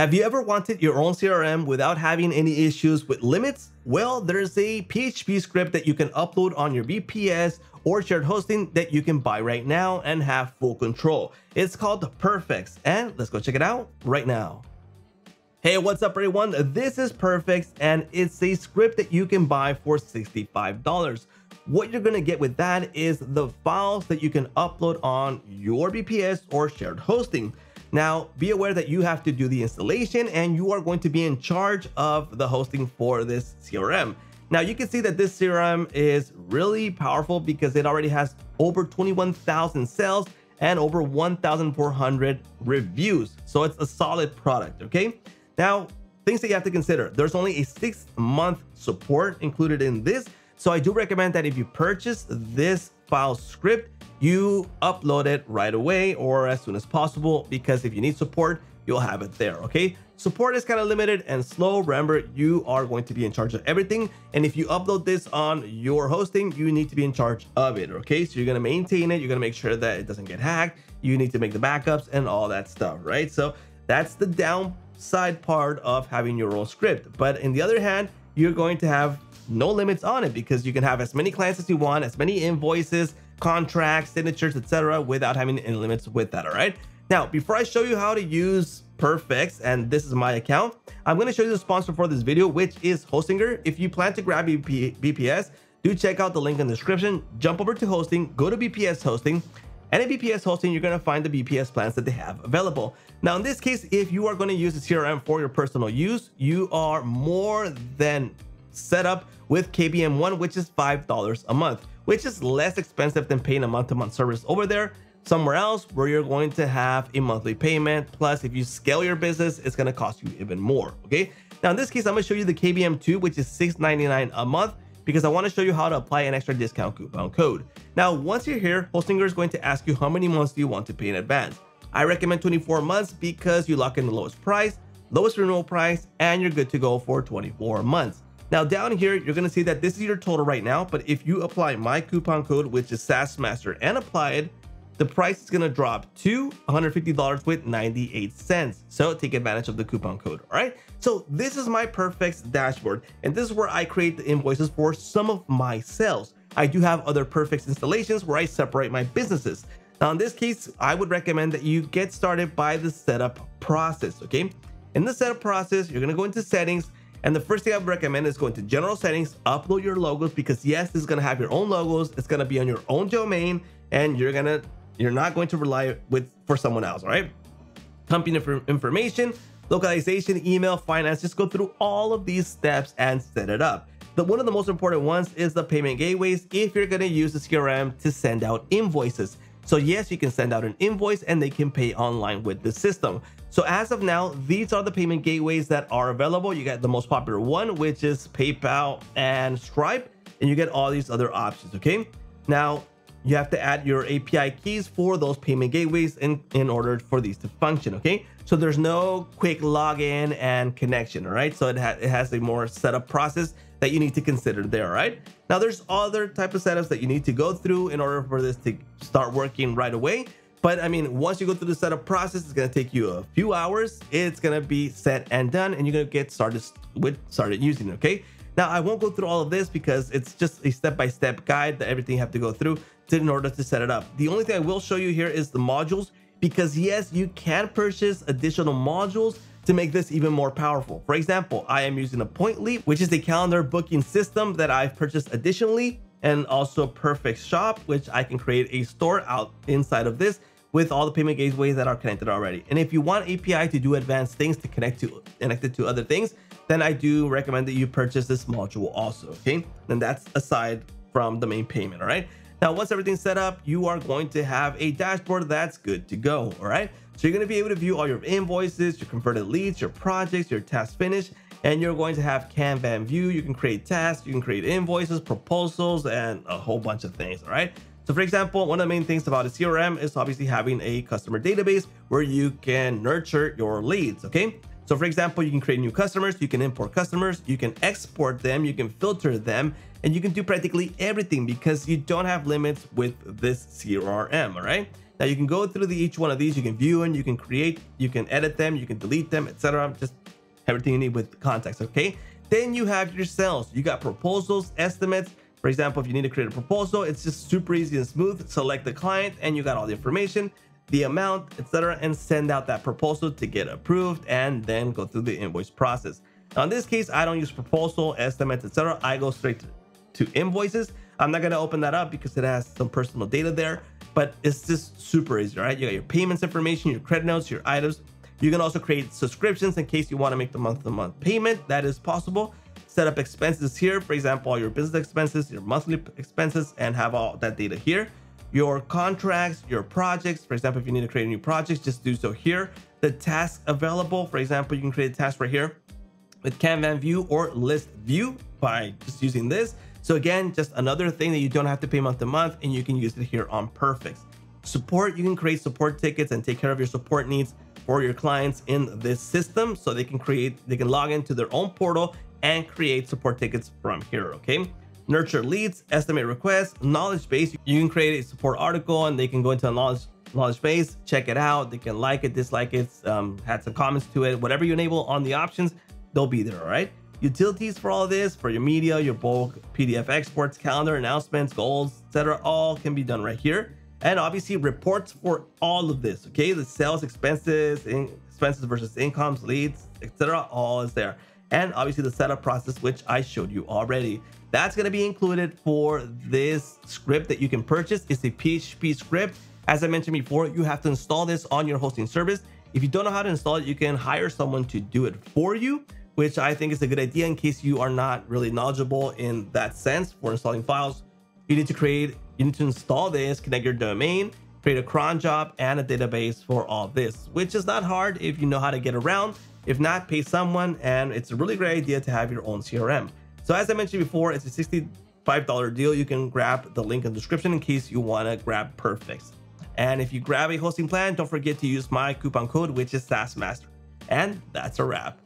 Have you ever wanted your own CRM without having any issues with limits? Well, there's a PHP script that you can upload on your VPS or shared hosting that you can buy right now and have full control. It's called Perfex, and let's go check it out right now. Hey, what's up everyone? This is Perfex and it's a script that you can buy for $65. What you're gonna get with that is the files that you can upload on your VPS or shared hosting. Now, be aware that you have to do the installation and you are going to be in charge of the hosting for this CRM. Now, you can see that this CRM is really powerful because it already has over 21,000 sales and over 1,400 reviews. So it's a solid product, okay? Now, things that you have to consider. There's only a six month support included in this. So I do recommend that if you purchase this file script, you upload it right away or as soon as possible because if you need support, you'll have it there, okay? Support is kind of limited and slow. Remember, you are going to be in charge of everything. And if you upload this on your hosting, you need to be in charge of it, okay? So you're gonna maintain it, you're gonna make sure that it doesn't get hacked, you need to make the backups and all that stuff, right? So that's the downside part of having your own script. But in the other hand, you're going to have no limits on it because you can have as many clients as you want, as many invoices, contracts, signatures, etc., without having any limits with that. All right. Now, before I show you how to use Perfex, and this is my account, I'm going to show you the sponsor for this video, which is Hostinger. If you plan to grab BP, VPS, do check out the link in the description. Jump over to hosting, go to VPS hosting, and at VPS hosting, you're going to find the VPS plans that they have available. Now, in this case, if you are going to use the CRM for your personal use, you are more than set up with KVM1, which is $5 a month which is less expensive than paying a month-to-month service over there somewhere else where you're going to have a monthly payment. Plus, if you scale your business, it's going to cost you even more. Okay. Now, in this case, I'm going to show you the KVM2, which is $6.99 a month because I want to show you how to apply an extra discount coupon code. Now, once you're here, Hostinger is going to ask you how many months do you want to pay in advance. I recommend 24 months because you lock in the lowest price, lowest renewal price, and you're good to go for 24 months. Now down here, you're gonna see that this is your total right now, but if you apply my coupon code, which is SaaS Master and apply it, the price is gonna drop to $150 with 98 cents. So take advantage of the coupon code, all right? So this is my Perfex dashboard, and this is where I create the invoices for some of my sales. I do have other Perfex installations where I separate my businesses. Now in this case, I would recommend that you get started by the setup process, okay? In the setup process, you're gonna go into settings, and the first thing I would recommend is going to general settings, upload your logos because yes, this is going to have your own logos. It's going to be on your own domain and you're going to, you're not going to rely with for someone else. All right. Company information, localization, email, finance, just go through all of these steps and set it up. The one of the most important ones is the payment gateways if you're going to use the CRM to send out invoices. So yes, you can send out an invoice and they can pay online with the system. So as of now, these are the payment gateways that are available. You get the most popular one, which is PayPal and Stripe, and you get all these other options, okay? Now, you have to add your API keys for those payment gateways in, in order for these to function, okay? So there's no quick login and connection, all right? So it, ha it has a more setup process that you need to consider there, right? Now there's other type of setups that you need to go through in order for this to start working right away. But I mean, once you go through the setup process, it's gonna take you a few hours. It's gonna be set and done, and you're gonna get started with started using it. Okay. Now I won't go through all of this because it's just a step-by-step -step guide that everything you have to go through to, in order to set it up. The only thing I will show you here is the modules because yes, you can purchase additional modules to make this even more powerful. For example, I am using a Pointly, which is a calendar booking system that I've purchased additionally, and also Perfect Shop, which I can create a store out inside of this with all the payment gateways that are connected already. And if you want API to do advanced things to connect to connected to other things, then I do recommend that you purchase this module also, okay? And that's aside from the main payment, all right? Now, once everything's set up, you are going to have a dashboard that's good to go, all right? So you're gonna be able to view all your invoices, your converted leads, your projects, your tasks finished, and you're going to have Kanban view. You can create tasks, you can create invoices, proposals, and a whole bunch of things, all right? So for example, one of the main things about a CRM is obviously having a customer database where you can nurture your leads, okay? So for example, you can create new customers, you can import customers, you can export them, you can filter them, and you can do practically everything because you don't have limits with this CRM, all right? Now you can go through the, each one of these, you can view and you can create, you can edit them, you can delete them, etc. Just everything you need with context, okay? Then you have your sales. You got proposals, estimates. For example, if you need to create a proposal, it's just super easy and smooth. Select the client and you got all the information, the amount, etc. and send out that proposal to get approved and then go through the invoice process. Now in this case, I don't use proposal, estimates, etc. I go straight to, to invoices. I'm not going to open that up because it has some personal data there but it's just super easy, right? You got your payments information, your credit notes, your items. You can also create subscriptions in case you want to make the month-to-month -month payment. That is possible. Set up expenses here, for example, all your business expenses, your monthly expenses, and have all that data here. Your contracts, your projects, for example, if you need to create a new project, just do so here. The tasks available, for example, you can create a task right here with Kanban view or list view by just using this. So again, just another thing that you don't have to pay month to month and you can use it here on Perfex. Support, you can create support tickets and take care of your support needs for your clients in this system so they can create, they can log into their own portal and create support tickets from here, okay? Nurture leads, estimate requests, knowledge base. You can create a support article and they can go into a knowledge knowledge base, check it out. They can like it, dislike it, um, had some comments to it. Whatever you enable on the options, they'll be there, all right? Utilities for all this, for your media, your bulk PDF exports, calendar, announcements, goals, etc. All can be done right here. And obviously reports for all of this, okay? The sales expenses, expenses versus incomes, leads, etc. All is there. And obviously the setup process, which I showed you already. That's gonna be included for this script that you can purchase. It's a PHP script. As I mentioned before, you have to install this on your hosting service. If you don't know how to install it, you can hire someone to do it for you which I think is a good idea in case you are not really knowledgeable in that sense for installing files. You need to create, you need to install this, connect your domain, create a cron job and a database for all this, which is not hard if you know how to get around. If not, pay someone and it's a really great idea to have your own CRM. So as I mentioned before, it's a $65 deal. You can grab the link in the description in case you want to grab Perfex. And if you grab a hosting plan, don't forget to use my coupon code, which is SaaSmaster. And that's a wrap.